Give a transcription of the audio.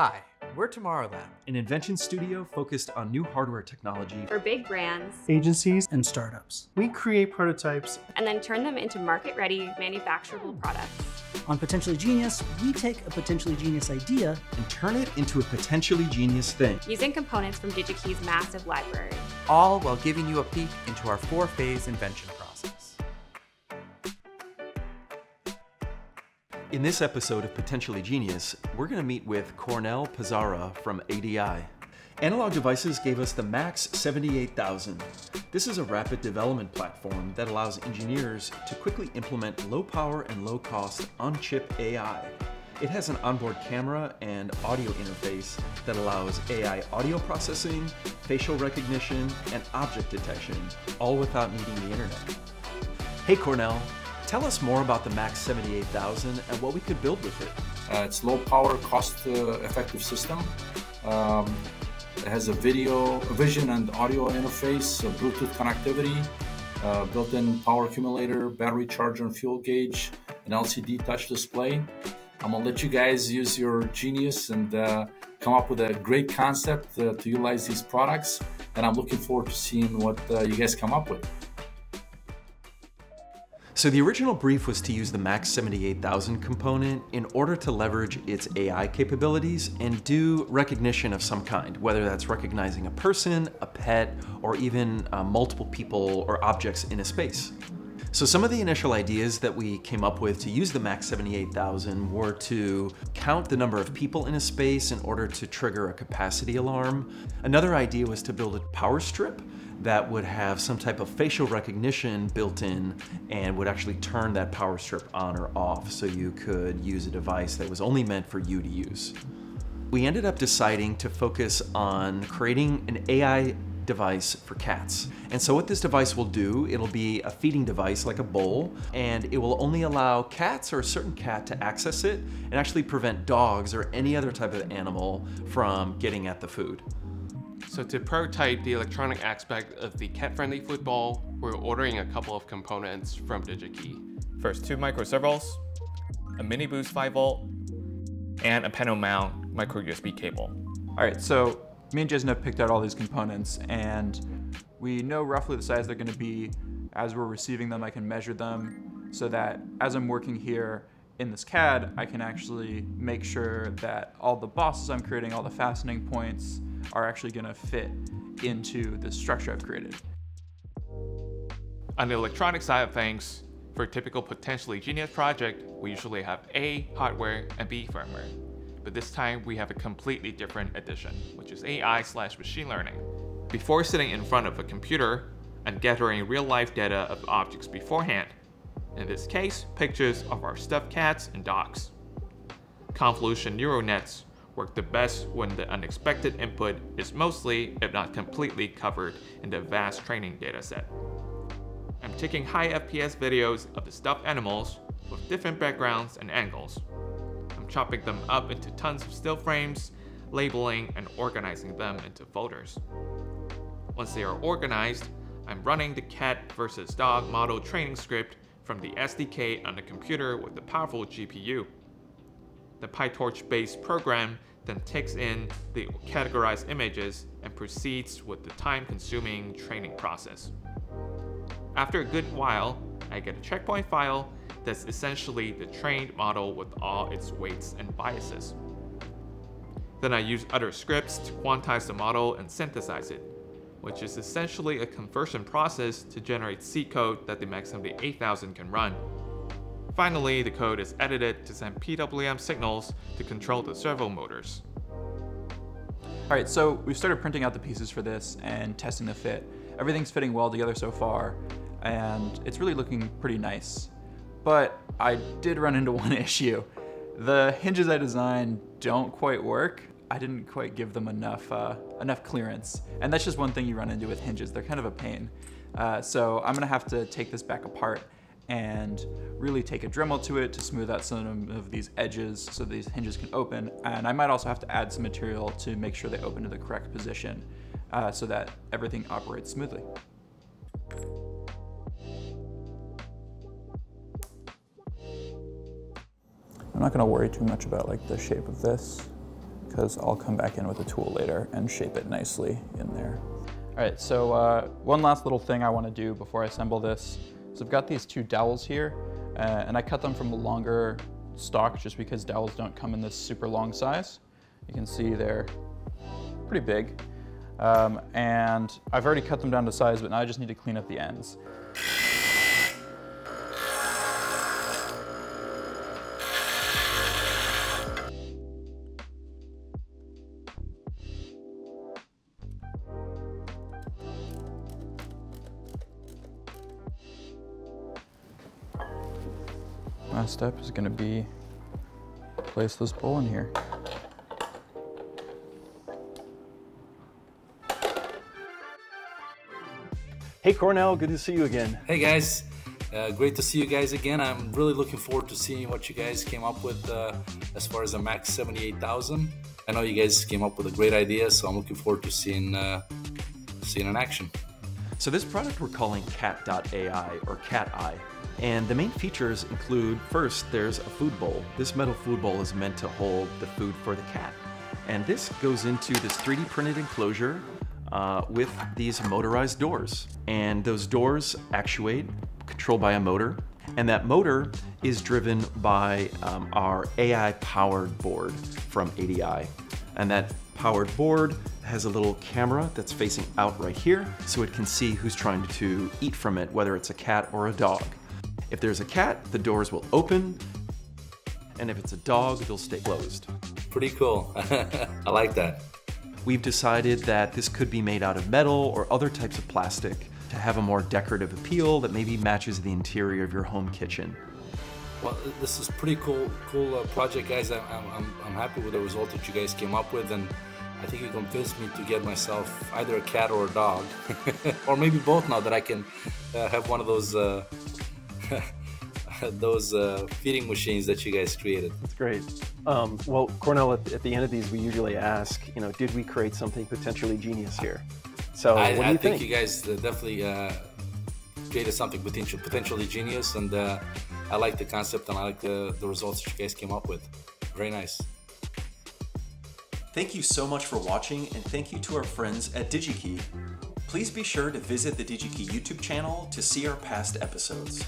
Hi, we're Tomorrow Lab. an invention studio focused on new hardware technology for big brands agencies, and startups. We create prototypes and then turn them into market ready, manufacturable products. On Potentially Genius, we take a potentially genius idea and turn it into a potentially genius thing. Using components from DigiKey's massive library. All while giving you a peek into our four phase invention process. In this episode of Potentially Genius, we're going to meet with Cornel Pizara from ADI. Analog Devices gave us the MAX 78000. This is a rapid development platform that allows engineers to quickly implement low power and low cost on-chip AI. It has an onboard camera and audio interface that allows AI audio processing, facial recognition, and object detection, all without needing the internet. Hey Cornel, tell us more about the MAX 78000 and what we could build with it. Uh, it's low power, cost uh, effective system. Um, it has a video, vision and audio interface, Bluetooth connectivity, uh, built-in power accumulator, battery charger and fuel gauge, an LCD touch display. I'm gonna let you guys use your genius and uh, come up with a great concept uh, to utilize these products. And I'm looking forward to seeing what uh, you guys come up with. So the original brief was to use the MAX 78000 component in order to leverage its AI capabilities and do recognition of some kind, whether that's recognizing a person, a pet, or even uh, multiple people or objects in a space. So some of the initial ideas that we came up with to use the MAX 78000 were to count the number of people in a space in order to trigger a capacity alarm. Another idea was to build a power strip that would have some type of facial recognition built in and would actually turn that power strip on or off so you could use a device that was only meant for you to use. We ended up deciding to focus on creating an AI device for cats. And so what this device will do, it'll be a feeding device like a bowl, and it will only allow cats or a certain cat to access it and actually prevent dogs or any other type of animal from getting at the food. So to prototype the electronic aspect of the cat-friendly football, we're ordering a couple of components from DigiKey. First, two micro servos, a mini boost 5 volt, and a panel mount micro USB cable. All right, so me and Jason have picked out all these components and we know roughly the size they're gonna be. As we're receiving them, I can measure them so that as I'm working here in this CAD, I can actually make sure that all the bosses I'm creating, all the fastening points, are actually gonna fit into the structure I've created. On the electronic side of things, for a typical potentially genius project, we usually have A, hardware, and B, firmware. But this time we have a completely different addition, which is AI slash machine learning. Before sitting in front of a computer and gathering real-life data of objects beforehand, in this case, pictures of our stuffed cats and dogs. Convolution neural nets work the best when the unexpected input is mostly, if not completely, covered in the vast training dataset. I'm taking high FPS videos of the stuffed animals with different backgrounds and angles. I'm chopping them up into tons of still frames, labeling and organizing them into folders. Once they are organized, I'm running the cat versus dog model training script from the SDK on the computer with a powerful GPU. The PyTorch-based program then takes in the categorized images and proceeds with the time-consuming training process. After a good while, I get a checkpoint file that's essentially the trained model with all its weights and biases. Then I use other scripts to quantize the model and synthesize it, which is essentially a conversion process to generate C code that the Max 78000 can run. Finally, the code is edited to send PWM signals to control the servo motors. All right, so we've started printing out the pieces for this and testing the fit. Everything's fitting well together so far, and it's really looking pretty nice. But I did run into one issue. The hinges I designed don't quite work. I didn't quite give them enough, uh, enough clearance. And that's just one thing you run into with hinges. They're kind of a pain. Uh, so I'm gonna have to take this back apart and really take a Dremel to it to smooth out some of these edges so these hinges can open. And I might also have to add some material to make sure they open to the correct position uh, so that everything operates smoothly. I'm not gonna worry too much about like the shape of this. because I'll come back in with a tool later and shape it nicely in there. All right, so uh, one last little thing I want to do before I assemble this. So I've got these two dowels here, uh, and I cut them from the longer stock just because dowels don't come in this super long size. You can see they're pretty big. Um, and I've already cut them down to size, but now I just need to clean up the ends. Last step is gonna be place this bowl in here. Hey Cornel, good to see you again. Hey guys, uh, great to see you guys again. I'm really looking forward to seeing what you guys came up with uh, as far as the Max 78000. I know you guys came up with a great idea, so I'm looking forward to seeing uh, seeing in action. So this product we're calling cat.ai or cat eye. And the main features include first, there's a food bowl. This metal food bowl is meant to hold the food for the cat. And this goes into this 3D printed enclosure uh, with these motorized doors. And those doors actuate, controlled by a motor. And that motor is driven by um, our AI powered board from ADI. And that powered board has a little camera that's facing out right here so it can see who's trying to eat from it, whether it's a cat or a dog. If there's a cat, the doors will open, and if it's a dog, they'll stay closed. Pretty cool. I like that. We've decided that this could be made out of metal or other types of plastic to have a more decorative appeal that maybe matches the interior of your home kitchen. Well, this is pretty cool, cool uh, project, guys. I'm, I'm, I'm happy with the result that you guys came up with, and I think you convinced me to get myself either a cat or a dog, or maybe both. Now that I can uh, have one of those uh, those uh, feeding machines that you guys created. That's great. Um, well, Cornel, at, at, the end of these, we usually ask, you know, did we create something potentially genius here? So, I, what do I you think, think? you guys uh, definitely uh, created something potential, potentially genius, and uh, I like the concept and I like the, the results that you guys came up with. Very nice. Thank you so much for watching, and thank you to our friends at DigiKey. Please be sure to visit the DigiKey YouTube channel to see our past episodes.